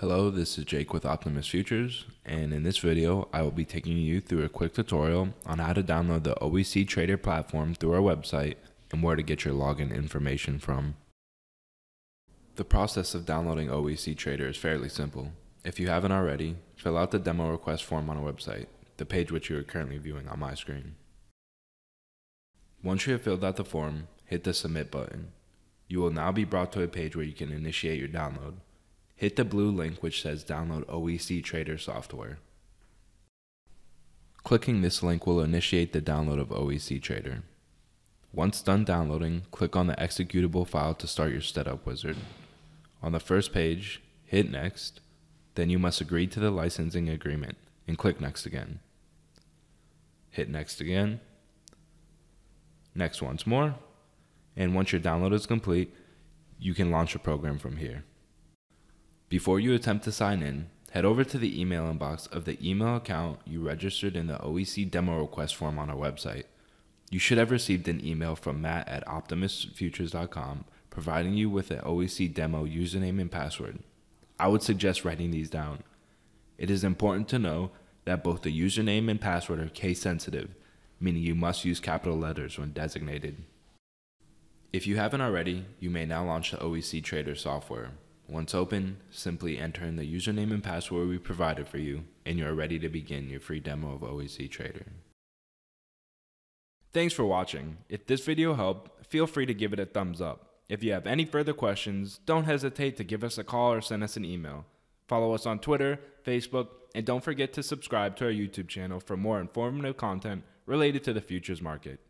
Hello, this is Jake with Optimus Futures, and in this video, I will be taking you through a quick tutorial on how to download the OEC Trader platform through our website and where to get your login information from. The process of downloading OEC Trader is fairly simple. If you haven't already, fill out the demo request form on our website, the page which you are currently viewing on my screen. Once you have filled out the form, hit the submit button. You will now be brought to a page where you can initiate your download hit the blue link which says download OEC Trader software. Clicking this link will initiate the download of OEC Trader. Once done downloading, click on the executable file to start your setup wizard. On the first page, hit next, then you must agree to the licensing agreement and click next again. Hit next again, next once more, and once your download is complete, you can launch a program from here. Before you attempt to sign in, head over to the email inbox of the email account you registered in the OEC demo request form on our website. You should have received an email from Matt at optimusfutures.com providing you with an OEC demo username and password. I would suggest writing these down. It is important to know that both the username and password are case sensitive, meaning you must use capital letters when designated. If you haven't already, you may now launch the OEC Trader software. Once open, simply enter in the username and password we provided for you, and you are ready to begin your free demo of OEC Trader. Thanks for watching. If this video helped, feel free to give it a thumbs up. If you have any further questions, don't hesitate to give us a call or send us an email. Follow us on Twitter, Facebook, and don't forget to subscribe to our YouTube channel for more informative content related to the futures market.